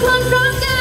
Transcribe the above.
come from God.